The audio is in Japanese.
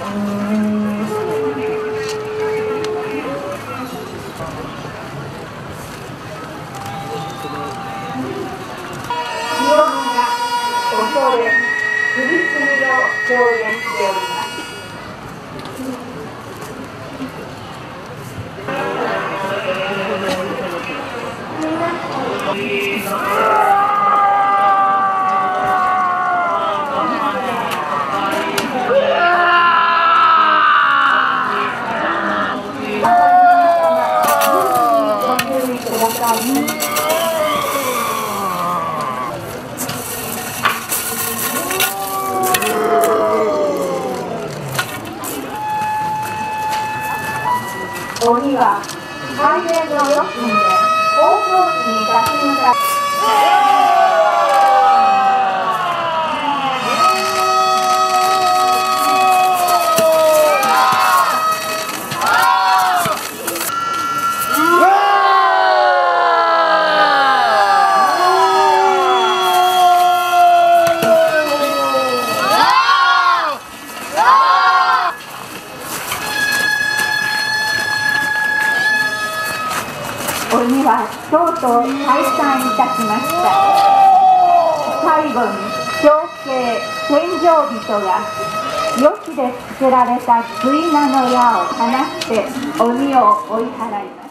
恐れ苦しみを表現しております鬼は海面の四隅で方向に立ち向かい鬼はとうとう退散いたしました最後に長兄天井人が吉で作られた杭名の矢を放って鬼を追い払います